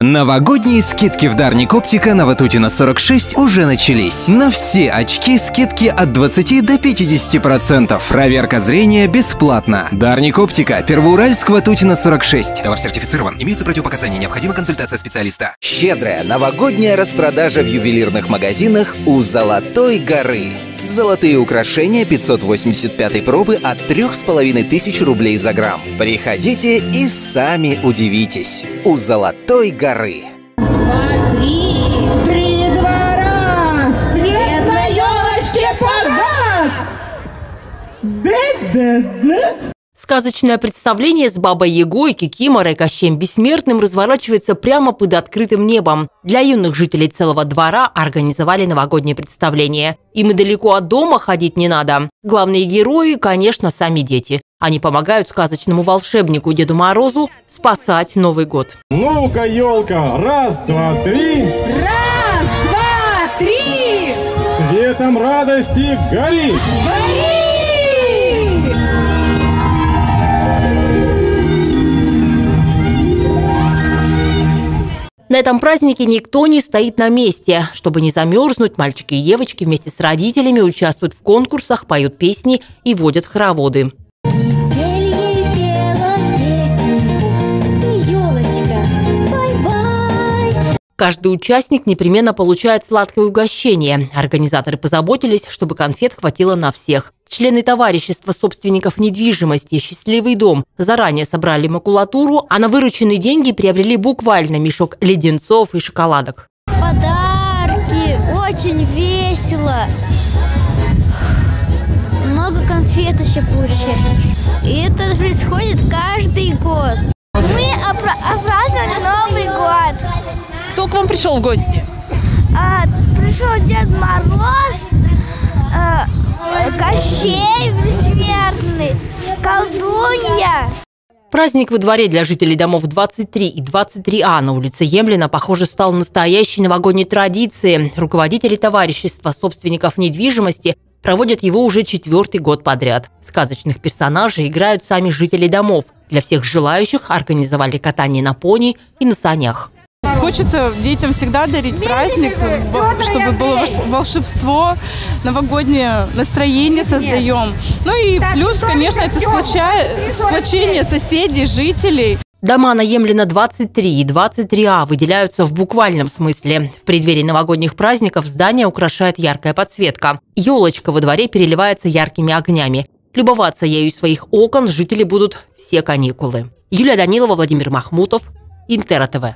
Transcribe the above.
Новогодние скидки в Дарник Оптика на Ватутина 46 уже начались. На все очки скидки от 20 до 50%. Проверка зрения бесплатна. Дарник Оптика, Первоуральск, Ватутина 46. Товар сертифицирован. Имеются противопоказания. Необходима консультация специалиста. Щедрая новогодняя распродажа в ювелирных магазинах у Золотой горы. Золотые украшения 585 пробы от 3500 рублей за грамм. Приходите и сами удивитесь. У Золотой горы. Да-да-да! Сказочное представление с Бабой Ягой, Кикиморой, Кощеем Бессмертным разворачивается прямо под открытым небом. Для юных жителей целого двора организовали новогоднее представление. Им и далеко от дома ходить не надо. Главные герои, конечно, сами дети. Они помогают сказочному волшебнику Деду Морозу спасать Новый год. Ну-ка, елка, раз, два, три, Раз, два, три! светом радости гори! Гори! На этом празднике никто не стоит на месте. Чтобы не замерзнуть, мальчики и девочки вместе с родителями участвуют в конкурсах, поют песни и водят хороводы. Каждый участник непременно получает сладкое угощение. Организаторы позаботились, чтобы конфет хватило на всех. Члены товарищества собственников недвижимости «Счастливый дом» заранее собрали макулатуру, а на вырученные деньги приобрели буквально мешок леденцов и шоколадок. Подарки, очень весело. Много конфет еще получаем. И это происходит каждый год. Мы Кто к вам пришел в гости? А, пришел Дед Мороз, а, Кощей бессмертный, колдунья. Праздник во дворе для жителей домов 23 и 23А на улице Емлина, похоже, стал настоящей новогодней традицией. Руководители товарищества собственников недвижимости проводят его уже четвертый год подряд. Сказочных персонажей играют сами жители домов. Для всех желающих организовали катание на пони и на санях. Хочется детям всегда дарить праздник, чтобы было волшебство, новогоднее настроение создаем. Ну и плюс, конечно, это сплоча- сплочение соседей, жителей. Дома на Емлина 23 и 23А выделяются в буквальном смысле. В преддверии новогодних праздников здание украшает яркая подсветка. Елочка во дворе переливается яркими огнями. Любоваться ею из своих окон жители будут все каникулы. Юлия Данилова, Владимир Махмутов, Интера ТВ.